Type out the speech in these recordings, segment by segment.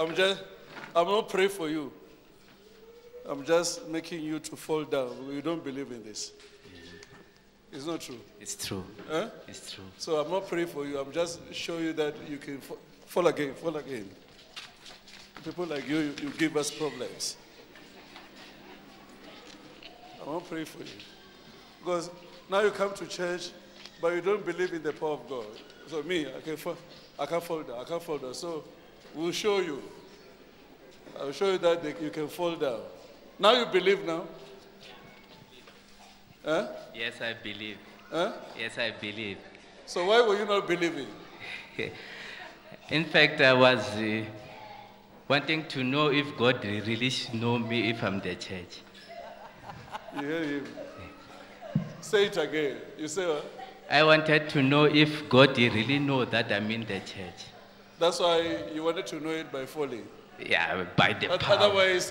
I'm just, I'm not praying for you. I'm just making you to fall down. You don't believe in this. It's not true. It's true. Huh? It's true. So I'm not praying for you. I'm just showing you that you can fa- fall again, fall again. People like you, you, you give us problems. I'm not praying for you. Because now you come to church, but you don't believe in the power of God. So me, I can fall, I can't fall down. I can't fall down. So we'll show you. I'll show you that they, you can fall down. Now you believe now. Huh? Yes, I believe. Huh? Yes, I believe. So why were you not believing? In fact, I was uh, wanting to know if God really know me if I'm the church. You hear him? Say it again. You say what? I wanted to know if God really know that I'm in the church. That's why you wanted to know it by falling. Yeah, by the But power. otherwise,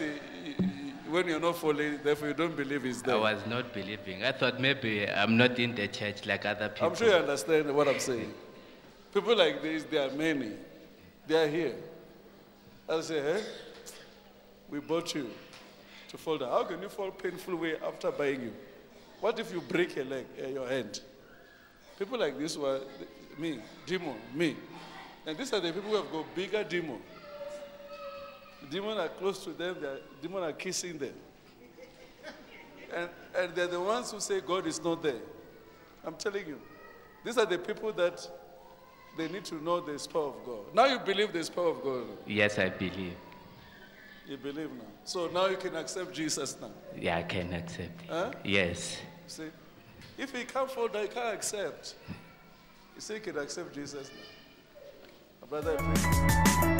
when you're not falling, therefore you don't believe it's there. I was not believing. I thought maybe I'm not in the church like other people. I'm sure you understand what I'm saying. People like this, there are many. They are here. I say, hey, we bought you to fall down. How can you fall painful way after buying you? What if you break a leg, uh, your hand? People like this were me, demon, me. And these are the people who have got bigger demon. Demons are close to them, demons are kissing them. And, and they're the ones who say God is not there. I'm telling you. These are the people that they need to know the power of God. Now you believe the power of God. Yes, I believe. You believe now. So now you can accept Jesus now. Yeah, I can accept. Huh? Yes. See? If he can't fall down, he can't accept. You say you can accept Jesus now brother.